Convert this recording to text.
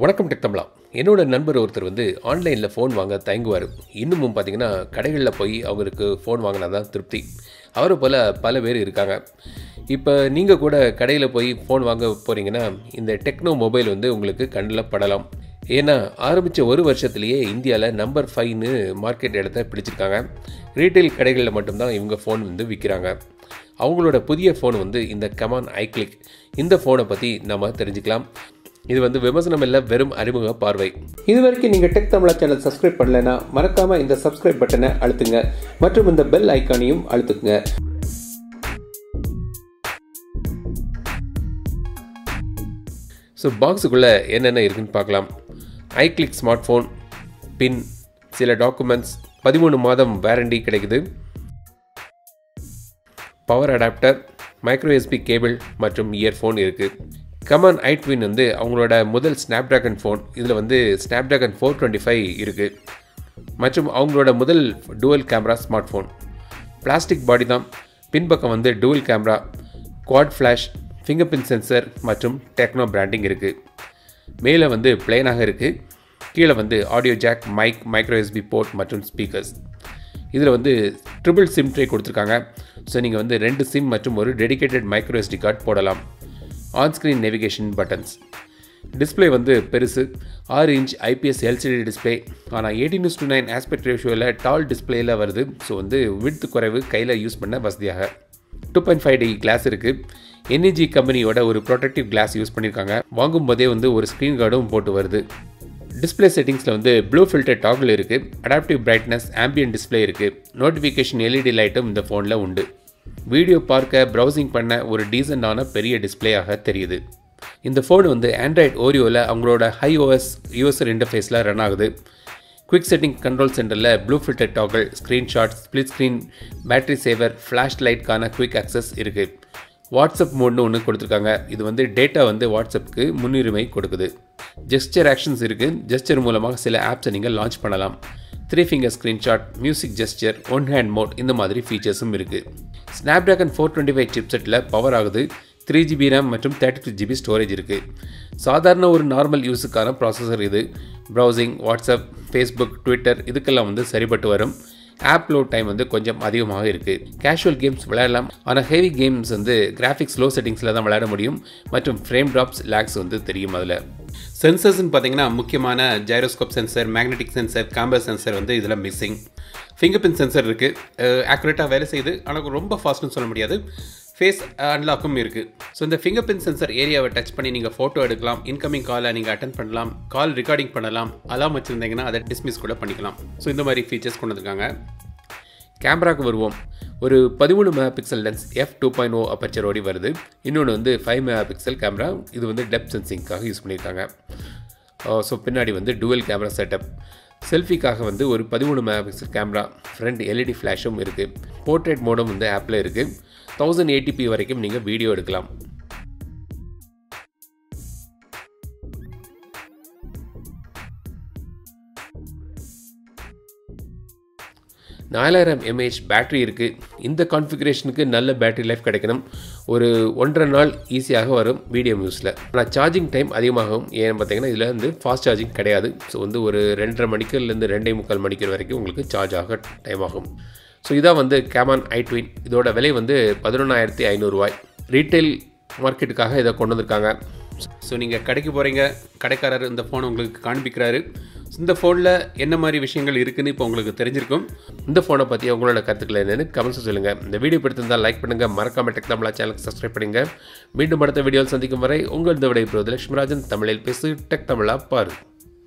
வணக்கம் டெக் தமிழா. என்னோட நண்பர் ஒருத்தர் வந்து ஆன்லைனில் ஃபோன் வாங்க தயங்குவார். இன்னமும் பார்த்தீங்கன்னா கடைகளில் போய் அவருக்கு ஃபோன் வாங்கினா தான் திருப்தி. அவரை போல் பல பேர் இருக்காங்க. இப்போ நீங்கள் கூட கடையில் போய் ஃபோன் வாங்க போகிறீங்கன்னா இந்த டெக்னோ மொபைல் வந்து உங்களுக்கு கண்ணில் படலாம். ஏன்னா ஆரம்பித்த ஒரு வருஷத்துலேயே இந்தியாவில் நம்பர் ஃபைவ்னு மார்க்கெட் இடத்த பிடிச்சிருக்காங்க. ரீட்டைல் கடைகளில் மட்டும்தான் இவங்க ஃபோன் வந்து விற்கிறாங்க அவங்களோட புதிய ஃபோன் வந்து இந்த கமான் ஐக்ளிக் இந்த ஃபோனை பற்றி நம்ம தெரிஞ்சுக்கலாம். இது வந்து விமர்சனம் இல்லை வெறும் அறிமுக பார்வை. இது வரைக்கும் நீங்கள் டெக் தமிழா சேனல் சப்ஸ்கிரைப் பண்ணலைன்னா மறக்காம இந்த சப்ஸ்கிரைப் பட்டனை அழுத்துங்க. மற்றும் இந்த பெல் ஐக்கானையும் அழுத்துங்க. ஸோ பாக்ஸுக்குள்ளே என்னென்ன இருக்குன்னு பார்க்கலாம். ஐக்ளிக் ஸ்மார்ட் ஃபோன் பின் சில டாக்குமெண்ட்ஸ் பதிமூணு மாதம் வேரண்டி கிடைக்குது. Power adapter micro USB cable மற்றும் இயர்ஃபோன் இருக்குது கமான் ஐ ட்வின் வந்து அவங்களோட முதல் ஸ்னாப்ட்ராகன் ஃபோன் இதில் வந்து ஸ்னாப்ட்ராகன் ஃபோர் டுவெண்ட்டி ஃபைவ் இருக்குது மற்றும் அவங்களோட முதல் dual camera smart phone plastic body தான். பின்பக்கம் வந்து dual camera quad flash fingerprint sensor மற்றும் டெக்னோ பிராண்டிங் இருக்குது மேலே வந்து பிளெயினாக இருக்குது கீழே வந்து audio jack mic micro USB port மற்றும் ஸ்பீக்கர்ஸ் இதில் வந்து ட்ரிபிள் சிம் ட்ரே கொடுத்துருக்காங்க. ஸோ நீங்கள் வந்து ரெண்டு சிம் மற்றும் ஒரு டெடிகேட்டட் மைக்ரோ எஸ்டி கார்டு போடலாம். ஆன்ஸ்க்ரீன் நேவிகேஷன் பட்டன்ஸ் டிஸ்பிளே வந்து பெருசு. ஆறு இன்ச் ஐபிஎஸ் எல்சிடி டிஸ்பிளே ஆனால் eighteen is to nine aspect ரேஷியோவில் டால் டிஸ்பிளேயில் வருது. ஸோ வந்து விட்த் குறைவு கையில் யூஸ் பண்ண வசதியாக. Two point five D glass இருக்குது என்இஜி கம்பெனியோட ஒரு ப்ரொடக்டிவ் கிளாஸ் யூஸ் பண்ணியிருக்காங்க வாங்கும் போதே வந்து ஒரு ஸ்க்ரீன் கார்டும் போட்டு வருது. டிஸ்பிளே செட்டிங்ஸில் வந்து ப்ளூ ஃபில்டர் டாக்ல இருக்குது அடாப்டிவ் பிரைட்னஸ் ஆம்பியன் டிஸ்பிளே இருக்குது நோட்டிஃபிகேஷன் எல்இடி லைட்டும் இந்த ஃபோனில் உண்டு. வீடியோ பார்க்க ப்ரௌசிங் பண்ண ஒரு டீசெண்டான பெரிய டிஸ்பிளேயாக தெரியுது. இந்த ஃபோன் வந்து ஆண்ட்ராய்ட் ஓரியோவில் அவங்களோட ஹை ஓஎஸ் யூஎஸ்ஆர் இன்டர்ஃபேஸில் ரன் ஆகுது. குவிக் செட்டிங் கண்ட்ரோல் சென்டரில் blue filter toggle screenshot split screen battery saver flash லைட்கான quick access இருக்குது வாட்ஸ்அப் மோட்னு ஒன்று கொடுத்துருக்காங்க. இது வந்து டேட்டா வந்து வாட்ஸ்அப்புக்கு முன்னுரிமை கொடுக்குது. ஜெஸ்டர் ஆக்ஷன்ஸ் இருக்குது ஜெஸ்டர் மூலமாக சில ஆப்ஸை நீங்கள் லான்ச் பண்ணலாம். Three finger screenshot music gesture one hand mode இந்த மாதிரி ஃபீச்சர்ஸும் இருக்குது ஸ்னாப்ட்ராகன் ஃபோர் டுவெண்ட்டி ஃபைவ் சிப்செட்டில் பவர் ஆகுது த்ரீ ஜிபி ரேம் மற்றும் தேர்ட்டி டூ ஜிபி ஸ்டோரேஜ் இருக்குது சாதாரண ஒரு நார்மல் யூஸுக்கான ப்ராசஸர் இது. ப்ரௌசிங் வாட்ஸ்அப் ஃபேஸ்புக் ட்விட்டர் இதுக்கெல்லாம் வந்து சரிப்பட்டு வரும். ஆப் லோட் டைம் வந்து கொஞ்சம் அதிகமாக இருக்குது கேஷுவல் கேம்ஸ் விளையாடலாம். ஆனால் ஹெவி கேம்ஸ் வந்து கிராஃபிக்ஸ் லோ செட்டிங்ஸில் தான் விளையாட முடியும். மற்றும் ஃப்ரேம் ட்ராப்ஸ் லேக்ஸ் வந்து தெரியும் அதில். சென்சர்ஸ்னு பார்த்தீங்கன்னா முக்கியமான gyroscope sensor magnetic sensor camera sensor வந்து இதில் மிஸ்ஸிங் ஃபிங்கர் பிரிண்ட் சென்சர் இருக்குது ஆக்யூரேட்டாக வேலை செய்யுது. ஆனால் ரொம்ப ஃபாஸ்ட்னு சொல்ல முடியாது. ஃபேஸ் அன்லாக்கும் இருக்குது ஸோ இந்த ஃபிங்கர் பிரிண்ட் சென்சர் ஏரியாவை டச் பண்ணி நீங்கள் ஃபோட்டோ எடுக்கலாம். இன்கமிங் காலை நீங்கள் அட்டன் பண்ணலாம். கால் ரெக்கார்டிங் பண்ணலாம். அலாம் வச்சுருந்தீங்கன்னா அதை டிஸ்மிஸ் கூட பண்ணிக்கலாம். ஸோ இந்த மாதிரி ஃபீச்சர்ஸ் கொண்டு வந்திருக்காங்க. கேமராக்கு வருவோம். ஒரு பதிமூணு mega pixel lens F two point O அப்பச்சரோடி வருது. இன்னொன்று வந்து ஃபைவ் மெகா பிக்சல் கேமரா இது வந்து டெப் சென்சிங்காக யூஸ் பண்ணியிருக்காங்க ஸோ பின்னாடி வந்து டுவல் கேமரா செட்டப் செல்ஃபிக்காக வந்து ஒரு பதிமூணு mega pixel camera front LED ஃப்ளாஷும் இருக்குது போர்ட்ரேட் மோடும் வந்து ஆப்பில் இருக்குது தௌசண்ட் எயிட்டிபி வரைக்கும் நீங்கள் வீடியோ எடுக்கலாம். நாலாயிரம் எம்ஏஹெச் பேட்டரி இருக்குது இந்த கான்ஃபிகரேஷனுக்கு நல்ல பேட்டரி லைஃப் கிடைக்கணும். ஒரு ஒன்றரை நாள் ஈஸியாக வரும் வீடியோ யூஸில் ஆனால் சார்ஜிங் டைம் அதிகமாகும். ஏன்னு பார்த்தீங்கன்னா இதில் வந்து ஃபாஸ்ட் சார்ஜிங் கிடையாது. ஸோ வந்து ஒரு ரெண்டரை மணிக்குலேருந்து ரெண்டே முக்கால் மணிக்கு வரைக்கும் உங்களுக்கு சார்ஜ் ஆக டைம் ஆகும். ஸோ இதான் வந்து கேமான் ஐ ட்வின் இதோட விலை வந்து பதினொன்றாயிரத்தி ஐநூறுரூவாய் ரீட்டைல் மார்க்கெட்டுக்காக இதை கொண்டு வந்திருக்காங்க. ஸோ நீங்கள் கடைக்கு போகிறீங்க கடைக்காரர் இந்த ஃபோனை உங்களுக்கு காண்பிக்கிறாரு. இந்த ஃபோனில் என்ன மாதிரி விஷயங்கள் இருக்குன்னு இப்போ உங்களுக்கு தெரிஞ்சிருக்கும். இந்த ஃபோனை பற்றி உங்களோட கருத்துக்களை என்னென்னு கமெண்ட்ஸ் சொல்லுங்கள் இந்த வீடியோ பிடித்திருந்தால் லைக் பண்ணுங்கள் மறக்காம டெக்னாமலா சேனலுக்கு சப்ஸ்கிரைப் பண்ணுங்க மீண்டும் அடுத்த வீடியோவில் சந்திக்கும் வரை உங்கள் இந்த விடை லட்சுமிராஜன். தமிழில் பேசு டெக் தமிழா பாரு.